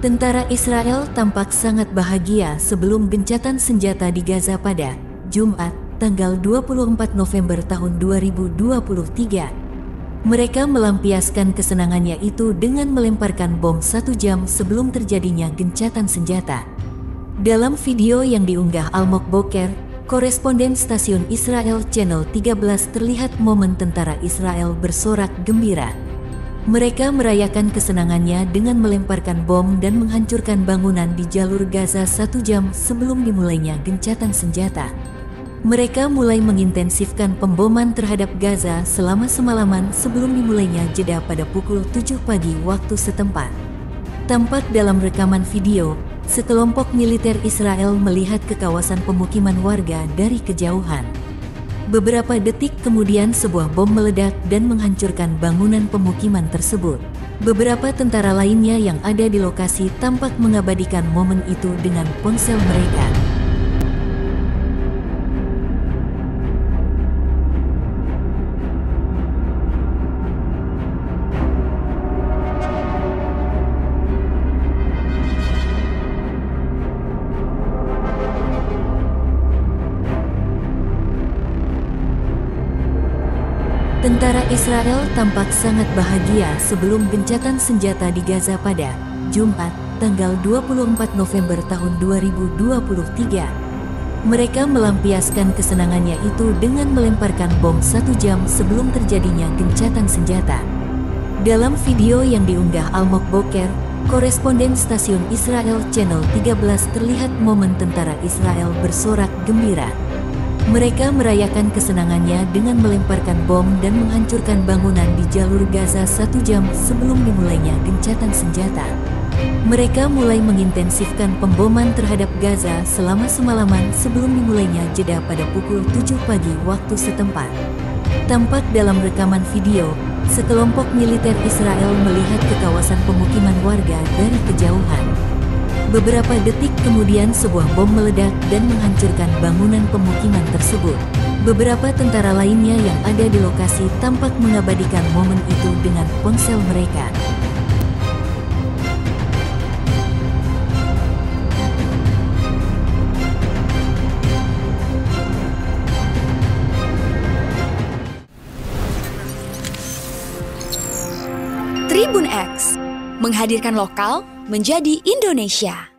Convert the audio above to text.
Tentara Israel tampak sangat bahagia sebelum gencatan senjata di Gaza pada Jumat, tanggal 24 November tahun 2023. Mereka melampiaskan kesenangannya itu dengan melemparkan bom satu jam sebelum terjadinya gencatan senjata. Dalam video yang diunggah Almok Boker, koresponden stasiun Israel Channel 13 terlihat momen tentara Israel bersorak gembira. Mereka merayakan kesenangannya dengan melemparkan bom dan menghancurkan bangunan di jalur Gaza satu jam sebelum dimulainya gencatan senjata. Mereka mulai mengintensifkan pemboman terhadap Gaza selama semalaman sebelum dimulainya jeda pada pukul 7 pagi waktu setempat. Tampak dalam rekaman video, sekelompok militer Israel melihat ke kawasan pemukiman warga dari kejauhan. Beberapa detik kemudian sebuah bom meledak dan menghancurkan bangunan pemukiman tersebut. Beberapa tentara lainnya yang ada di lokasi tampak mengabadikan momen itu dengan ponsel mereka. Tentara Israel tampak sangat bahagia sebelum gencatan senjata di Gaza pada Jumat, tanggal 24 November tahun 2023. Mereka melampiaskan kesenangannya itu dengan melemparkan bom satu jam sebelum terjadinya gencatan senjata. Dalam video yang diunggah Almok Boker, koresponden stasiun Israel Channel 13 terlihat momen tentara Israel bersorak gembira. Mereka merayakan kesenangannya dengan melemparkan bom dan menghancurkan bangunan di jalur Gaza satu jam sebelum dimulainya gencatan senjata. Mereka mulai mengintensifkan pemboman terhadap Gaza selama semalaman sebelum dimulainya jeda pada pukul 7 pagi waktu setempat. Tampak dalam rekaman video, sekelompok militer Israel melihat ke kawasan pemukiman warga dari kejauhan. Beberapa detik kemudian sebuah bom meledak dan menghancurkan bangunan pemukiman tersebut. Beberapa tentara lainnya yang ada di lokasi tampak mengabadikan momen itu dengan ponsel mereka. Tribun X menghadirkan lokal menjadi Indonesia.